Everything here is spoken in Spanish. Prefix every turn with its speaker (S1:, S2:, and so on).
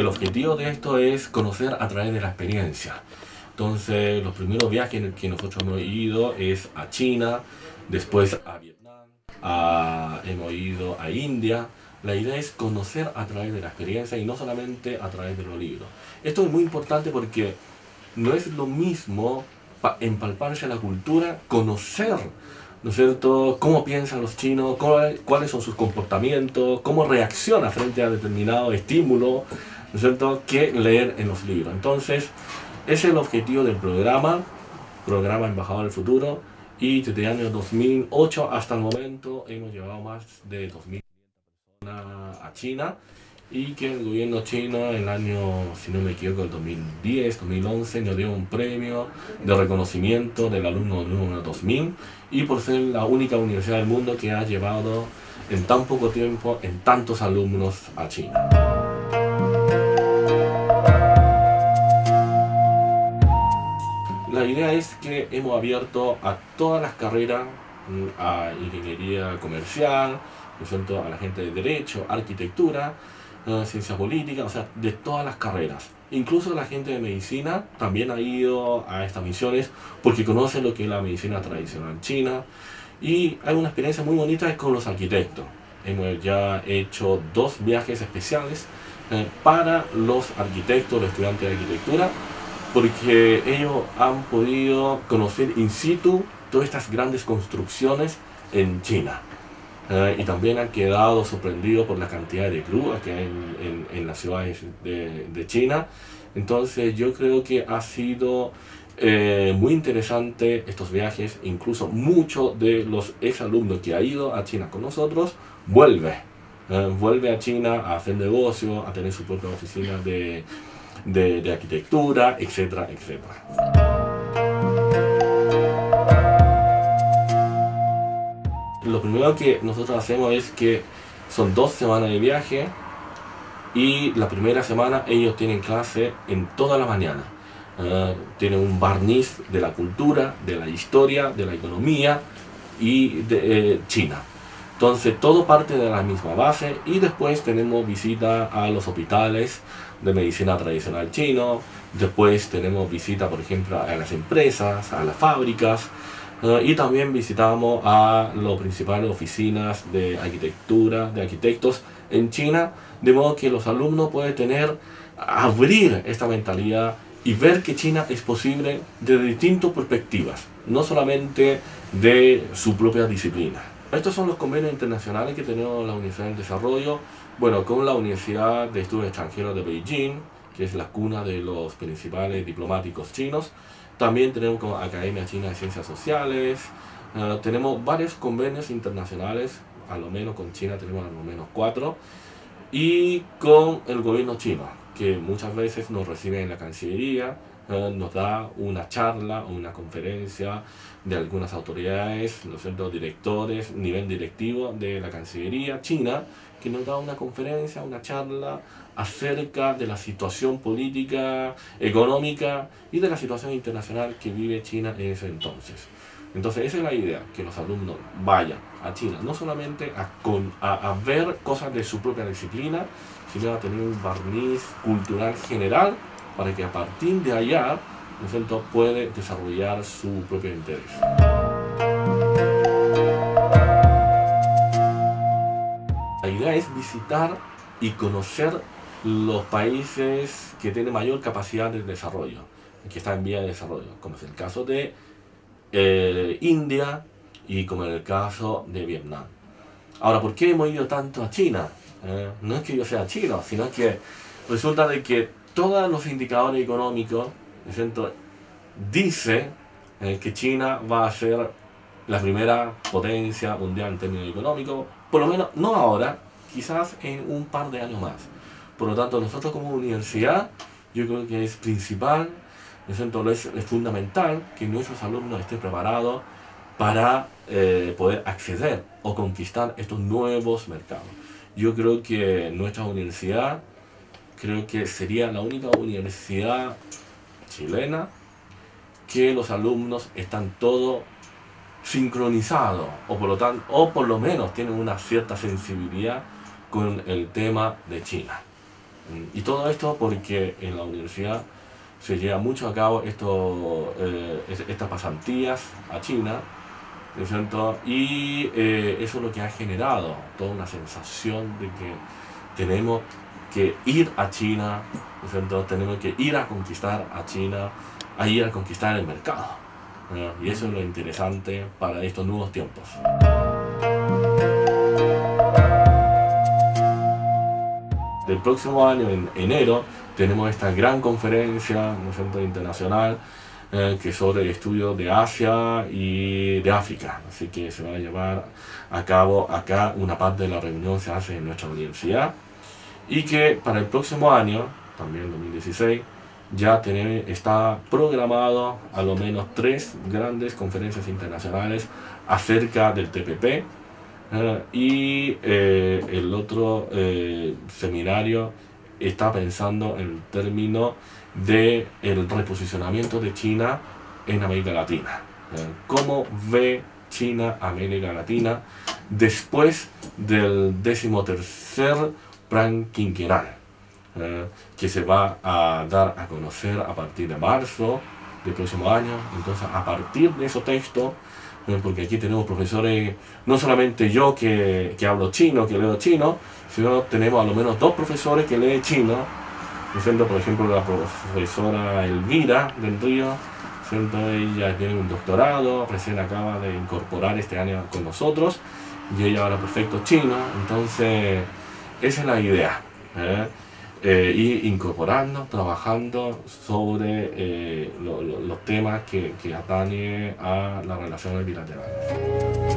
S1: El objetivo de esto es conocer a través de la experiencia. Entonces, los primeros viajes que nosotros hemos ido es a China, después a Vietnam, hemos ido a India. La idea es conocer a través de la experiencia y no solamente a través de los libros. Esto es muy importante porque no es lo mismo empalparse la cultura, conocer ¿no es cierto?, cómo piensan los chinos, cuáles son sus comportamientos, cómo reacciona frente a determinado estímulo, ¿no es cierto?, que leer en los libros. Entonces, ese es el objetivo del programa, programa Embajador del Futuro, y desde el año 2008 hasta el momento hemos llevado más de 2.000 personas a China y que el gobierno chino en el año, si no me equivoco, el 2010, 2011 nos dio un premio de reconocimiento del alumno número 2000 y por ser la única universidad del mundo que ha llevado en tan poco tiempo en tantos alumnos a China. La idea es que hemos abierto a todas las carreras, mm, a ingeniería comercial, a la gente de derecho, arquitectura, eh, ciencia política, o sea, de todas las carreras. Incluso la gente de medicina también ha ido a estas misiones porque conoce lo que es la medicina tradicional china. Y hay una experiencia muy bonita con los arquitectos. Hemos ya hecho dos viajes especiales eh, para los arquitectos, los estudiantes de arquitectura, porque ellos han podido conocer in situ todas estas grandes construcciones en China. Eh, y también han quedado sorprendidos por la cantidad de grúas que hay en, en, las ciudades de, de, China. Entonces yo creo que ha sido eh, muy interesante estos viajes, incluso muchos de los exalumnos que ha ido a China con nosotros, vuelve, eh, vuelve a China a hacer negocio, a tener su propia oficina de, de, de arquitectura, etcétera, etcétera. Lo primero que nosotros hacemos es que son dos semanas de viaje y la primera semana ellos tienen clase en toda la mañana. Ah, tienen un barniz de la cultura, de la historia, de la economía y de eh, China. Entonces todo parte de la misma base y después tenemos visita a los hospitales de medicina tradicional chino, después tenemos visita por ejemplo a las empresas, a las fábricas, y también visitamos a las principales oficinas de arquitectura, de arquitectos en China, de modo que los alumnos pueden tener, abrir esta mentalidad y ver que China es posible desde distintas perspectivas, no solamente de su propia disciplina. Estos son los convenios internacionales que tenemos la Universidad del Desarrollo, bueno, con la Universidad de Estudios Extranjeros de Beijing, que es la cuna de los principales diplomáticos chinos, también tenemos como Academia China de Ciencias Sociales, eh, tenemos varios convenios internacionales, a lo menos con China tenemos a lo menos cuatro, y con el gobierno chino, que muchas veces nos recibe en la Cancillería, nos da una charla o una conferencia de algunas autoridades, los centros directores, nivel directivo de la Cancillería China, que nos da una conferencia, una charla acerca de la situación política, económica y de la situación internacional que vive China en ese entonces. Entonces esa es la idea, que los alumnos vayan a China, no solamente a, a, ver cosas de su propia disciplina, sino a tener un barniz cultural general para que a partir de allá ¿no puede desarrollar su propio interés. La idea es visitar y conocer los países que tienen mayor capacidad de desarrollo, que están en vía de desarrollo, como es el caso de eh, India y como el caso de Vietnam. Ahora, ¿por qué hemos ido tanto a China? Eh, no es que yo sea chino, sino que resulta de que todos los indicadores económicos dice eh, que China va a ser la primera potencia mundial en términos económicos, por lo menos no ahora, quizás en un par de años más. Por lo tanto, nosotros como universidad, yo creo que es principal, es, es fundamental que nuestros alumnos estén preparados para eh, poder acceder o conquistar estos nuevos mercados. Yo creo que nuestra universidad, creo que sería la única universidad chilena que los alumnos están todos sincronizados o por lo tanto o por lo menos tienen una cierta sensibilidad con el tema de China. Mm, y todo esto porque en la universidad se lleva mucho a cabo esto, eh, estas pasantías a China, y eh, eso es lo que ha generado toda una sensación de que tenemos que ir a China, tenemos que ir a conquistar a China, a ir a conquistar el mercado. Y eso es lo interesante para estos nuevos tiempos. El próximo año, en enero, tenemos esta gran conferencia Centro Internacional eh, que sobre el estudio de Asia y de África. Así que se va a llevar a cabo acá una parte de la reunión se hace en nuestra universidad y que para el próximo año, también 2016, ya tiene, está programado a lo menos tres grandes conferencias internacionales acerca del TPP eh, y eh, el otro seminario está pensando en el término del el reposicionamiento de China en América Latina. Eh, ¿Cómo ve China América Latina después del decimotercer plan quinquenal? Eh, que se va a dar a conocer a partir de marzo del próximo año. Entonces, a partir de ese texto, eh, porque aquí tenemos profesores, no solamente yo que, que hablo chino, que leo chino, sino tenemos a lo menos dos profesores que leen chino, por ejemplo la profesora Elvira del Río, ella tiene un doctorado, recién acaba de incorporar este año con nosotros, y ella habla perfecto chino, entonces esa es la idea. ¿eh? Eh, incorporando, trabajando sobre eh, los temas que, que a las relaciones bilaterales.